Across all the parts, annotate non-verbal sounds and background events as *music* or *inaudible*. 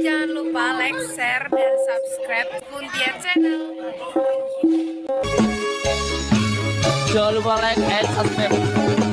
jangan lupa like, share, dan subscribe Kuntiar Channel. Jangan lupa like and subscribe.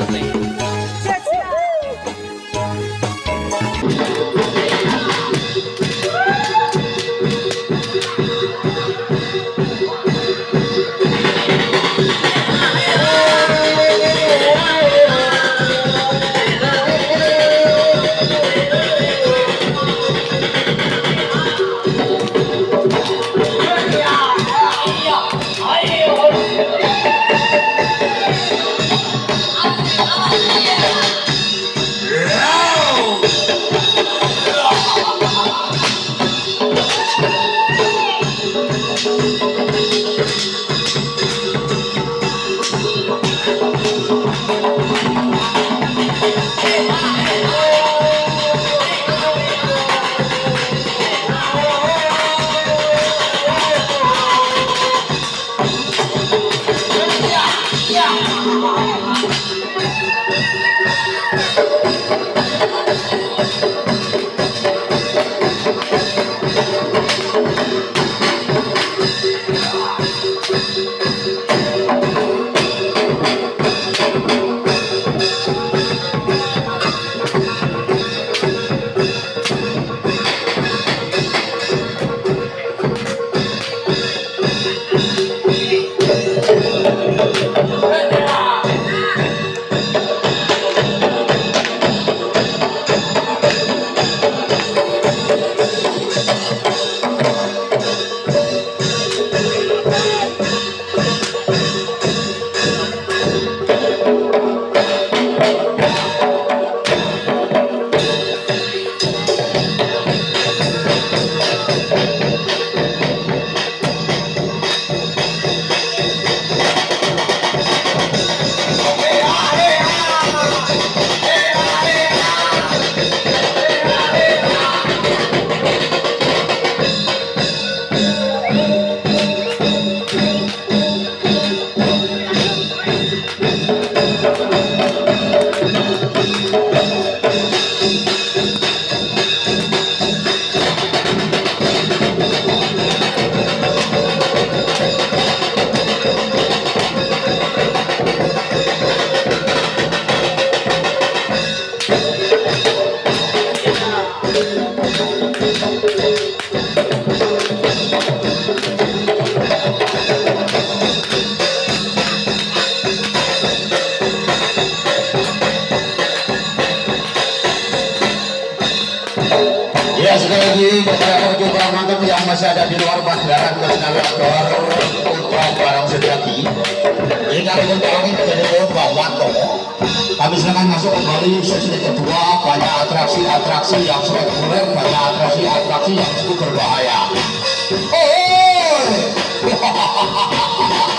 Kami mentalami dari Pak Wanto. Kami silakan masuk kembali sesi kedua banyak atraksi-atraksi yang spektakuler, banyak atraksi-atraksi yang cukup berbahaya. Oh! *laughs*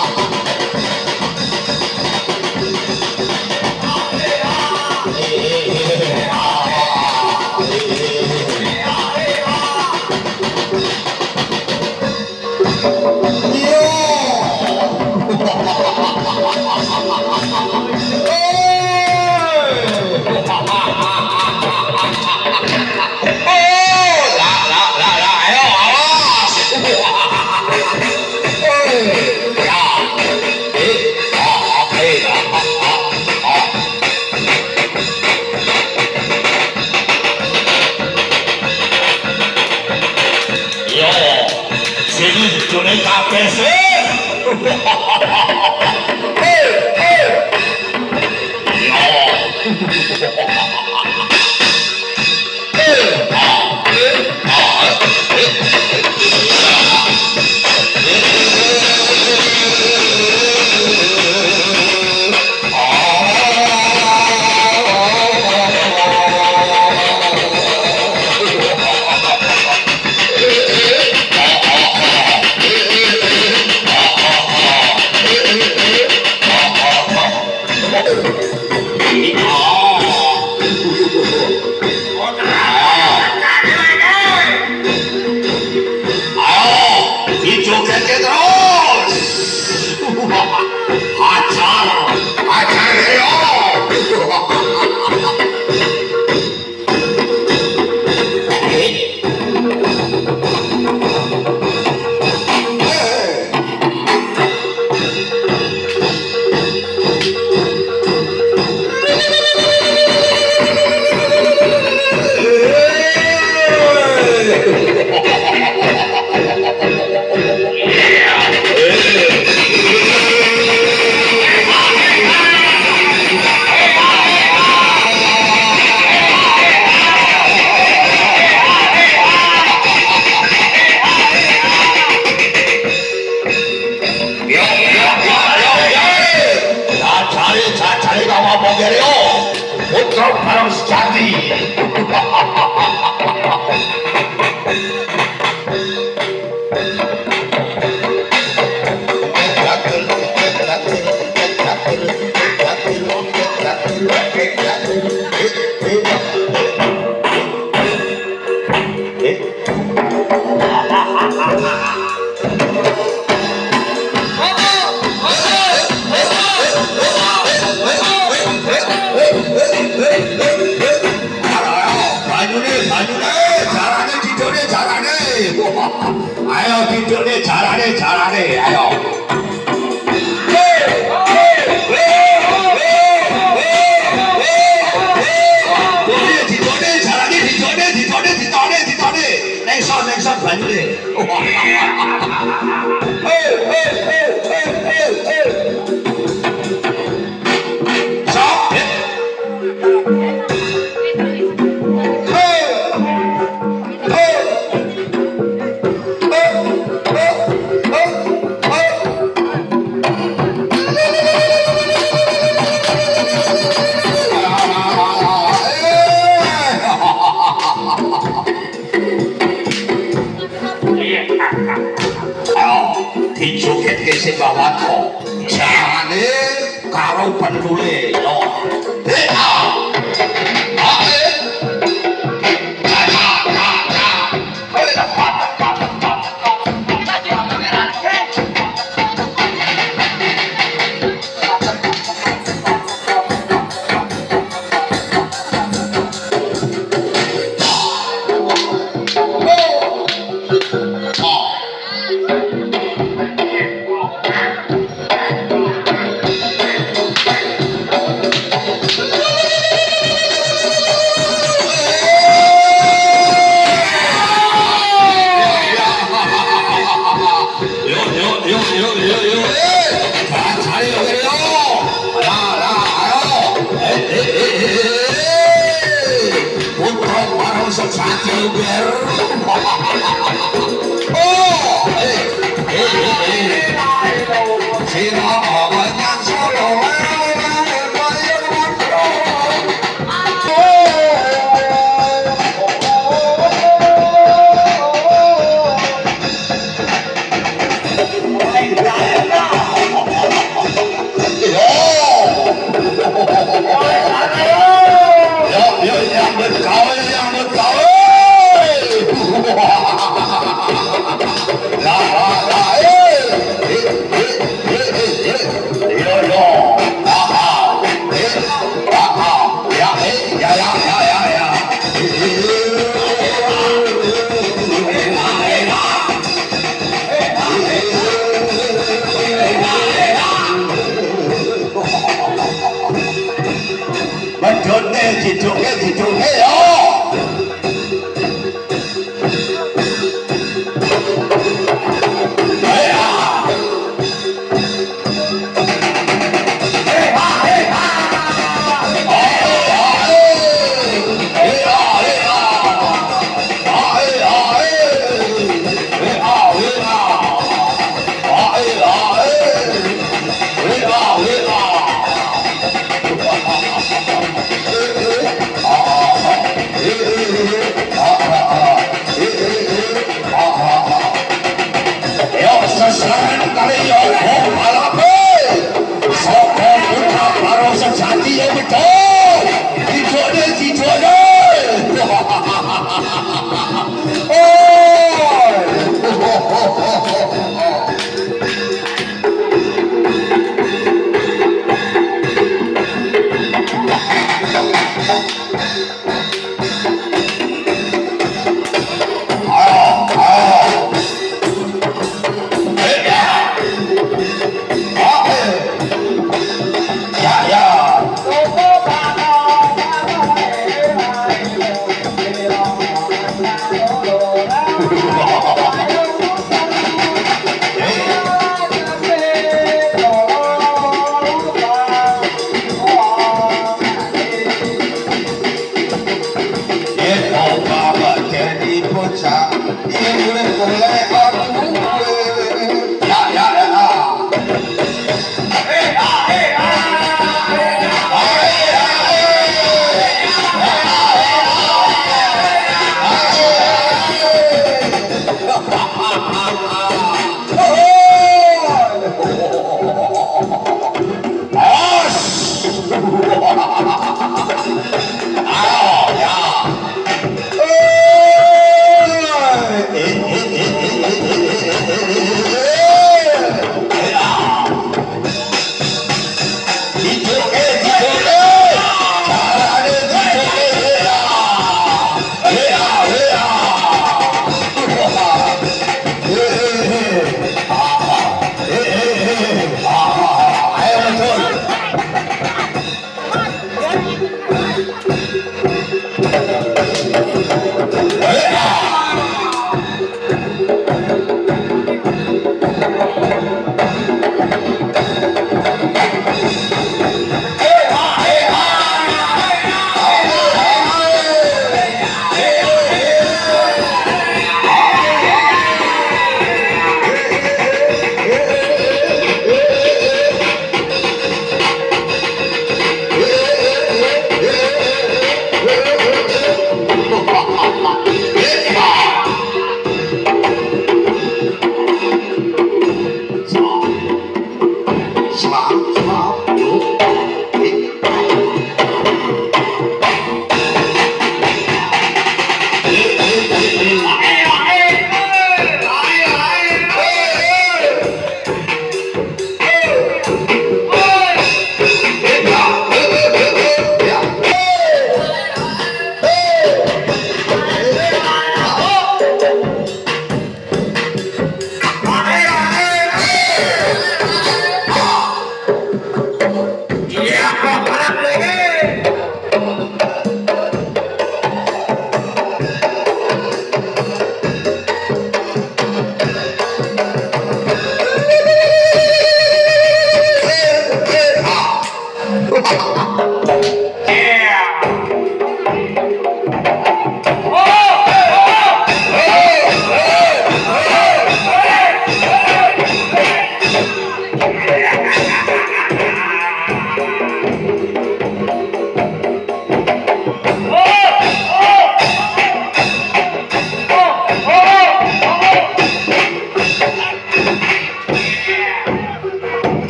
就这敲打这敲打这哎呦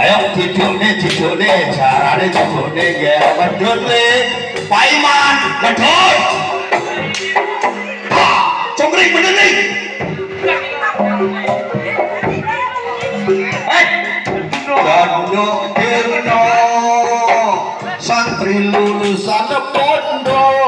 ayo didone didone jarane didone ge medhot le paiman medhot cungri bener nih eh, Danuk Dirno, santri lulusan pondok.